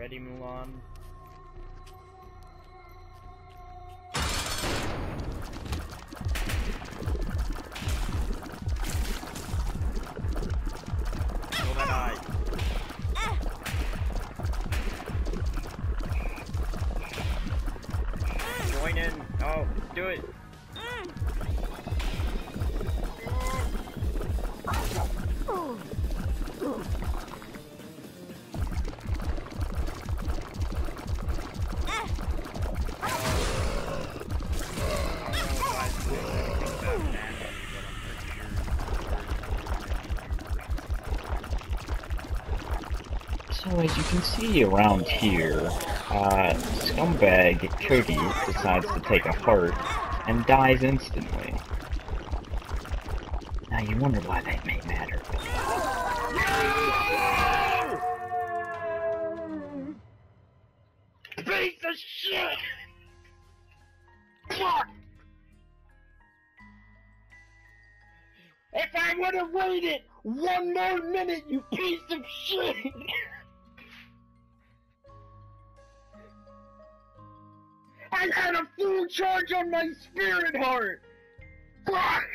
ready, Mulan? Oh, do it. Mm. So as you can see around here, uh, scumbag Kody decides to take a fart and dies instantly. Now you wonder why that may matter. Piece of shit! Fuck! If I would have waited one more minute, you piece of shit! I had a full charge on my spirit heart! Fuck!